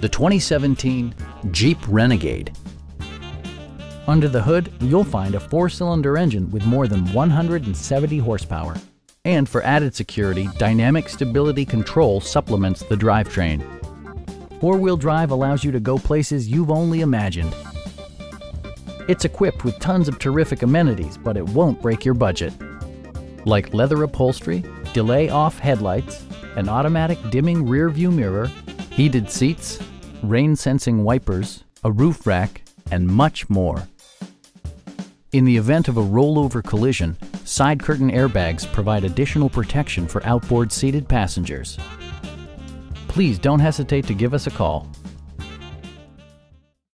the 2017 Jeep Renegade. Under the hood, you'll find a four-cylinder engine with more than 170 horsepower. And for added security, Dynamic Stability Control supplements the drivetrain. Four-wheel drive allows you to go places you've only imagined. It's equipped with tons of terrific amenities, but it won't break your budget. Like leather upholstery, delay-off headlights, an automatic dimming rear-view mirror, heated seats, rain-sensing wipers, a roof rack, and much more. In the event of a rollover collision, side curtain airbags provide additional protection for outboard seated passengers. Please don't hesitate to give us a call